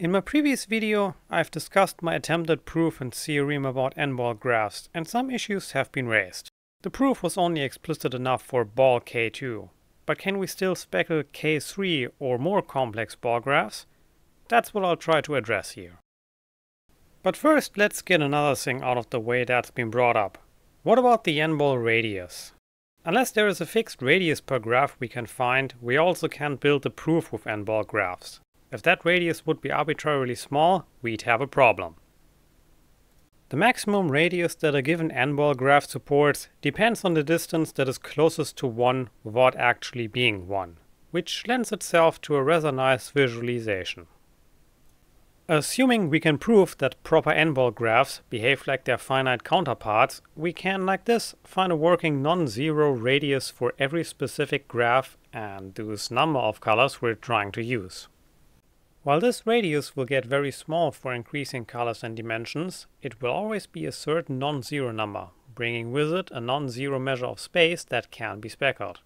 In my previous video, I've discussed my attempted proof and theorem about n-ball graphs, and some issues have been raised. The proof was only explicit enough for ball K2, but can we still speckle K3 or more complex ball graphs? That's what I'll try to address here. But first, let's get another thing out of the way that's been brought up. What about the n-ball radius? Unless there is a fixed radius per graph we can find, we also can't build a proof with n-ball graphs. If that radius would be arbitrarily small, we'd have a problem. The maximum radius that a given n-ball graph supports depends on the distance that is closest to 1 without actually being 1, which lends itself to a rather nice visualization. Assuming we can prove that proper n-ball graphs behave like their finite counterparts, we can, like this, find a working non-zero radius for every specific graph and those number of colors we're trying to use. While this radius will get very small for increasing colors and dimensions, it will always be a certain non-zero number, bringing with it a non-zero measure of space that can be speckled.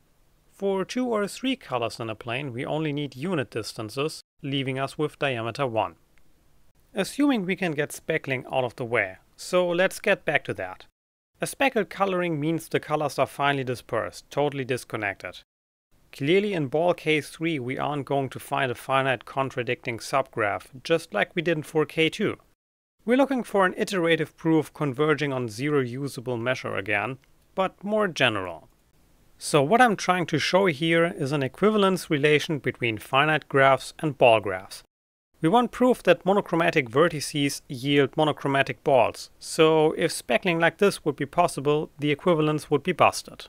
For two or three colors in a plane we only need unit distances, leaving us with diameter 1. Assuming we can get speckling out of the way, so let's get back to that. A speckled coloring means the colors are finely dispersed, totally disconnected. Clearly in ball K3 we aren't going to find a finite contradicting subgraph, just like we did for K2. We're looking for an iterative proof converging on zero usable measure again, but more general. So what I'm trying to show here is an equivalence relation between finite graphs and ball graphs. We want proof that monochromatic vertices yield monochromatic balls, so if speckling like this would be possible, the equivalence would be busted.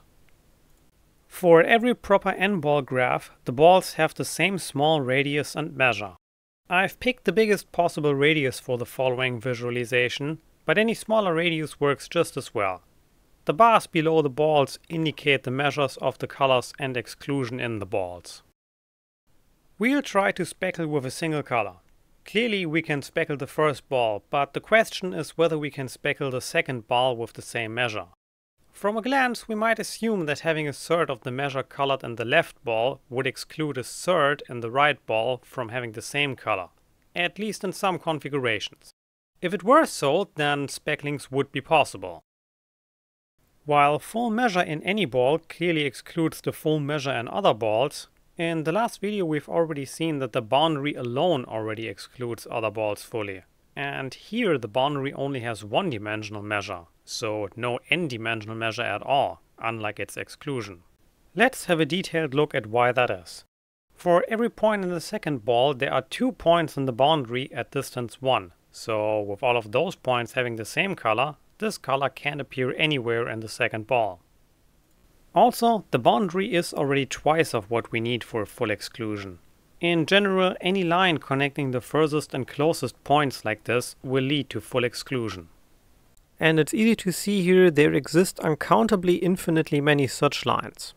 For every proper n-ball graph, the balls have the same small radius and measure. I've picked the biggest possible radius for the following visualization, but any smaller radius works just as well. The bars below the balls indicate the measures of the colors and exclusion in the balls. We'll try to speckle with a single color. Clearly we can speckle the first ball, but the question is whether we can speckle the second ball with the same measure. From a glance, we might assume that having a third of the measure colored in the left ball would exclude a third in the right ball from having the same color, at least in some configurations. If it were so, then specklings would be possible. While full measure in any ball clearly excludes the full measure in other balls, in the last video we've already seen that the boundary alone already excludes other balls fully. And here the boundary only has one dimensional measure, so no n-dimensional measure at all, unlike its exclusion. Let's have a detailed look at why that is. For every point in the second ball there are two points in the boundary at distance 1, so with all of those points having the same color, this color can't appear anywhere in the second ball. Also, the boundary is already twice of what we need for full exclusion. In general, any line connecting the furthest and closest points like this will lead to full exclusion. And it's easy to see here there exist uncountably infinitely many such lines.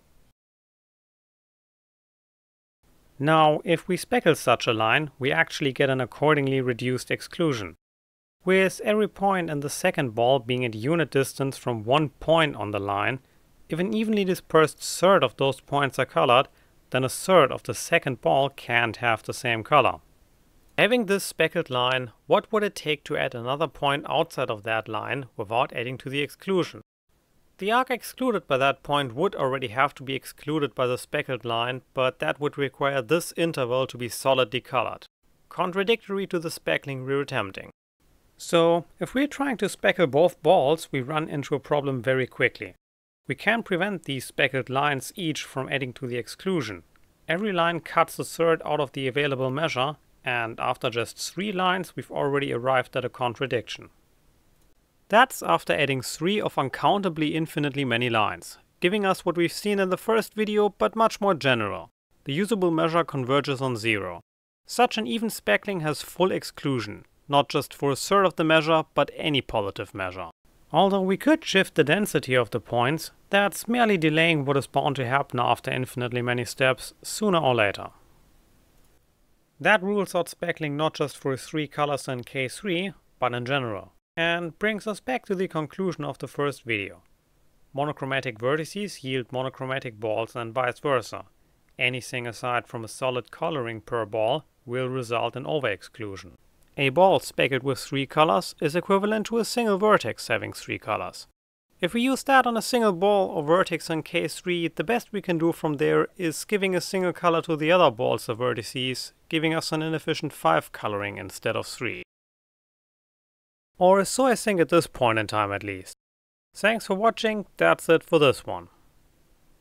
Now, if we speckle such a line, we actually get an accordingly reduced exclusion. With every point in the second ball being at unit distance from one point on the line, if an evenly dispersed third of those points are colored, then a third of the second ball can't have the same color. Having this speckled line, what would it take to add another point outside of that line without adding to the exclusion? The arc excluded by that point would already have to be excluded by the speckled line, but that would require this interval to be solidly colored, contradictory to the speckling we're attempting. So, if we're trying to speckle both balls, we run into a problem very quickly. We can prevent these speckled lines each from adding to the exclusion. Every line cuts a third out of the available measure and after just three lines we've already arrived at a contradiction. That's after adding three of uncountably infinitely many lines, giving us what we've seen in the first video but much more general. The usable measure converges on zero. Such an even speckling has full exclusion, not just for a third of the measure, but any positive measure. Although we could shift the density of the points, that's merely delaying what is bound to happen after infinitely many steps, sooner or later. That rules out speckling not just for three colors in K3, but in general, and brings us back to the conclusion of the first video. Monochromatic vertices yield monochromatic balls and vice versa. Anything aside from a solid coloring per ball will result in overexclusion. A ball speckled with three colors is equivalent to a single vertex having three colors. If we use that on a single ball or vertex on K3, the best we can do from there is giving a single color to the other balls or vertices, giving us an inefficient 5 coloring instead of 3. Or so I think at this point in time at least. Thanks for watching, that's it for this one.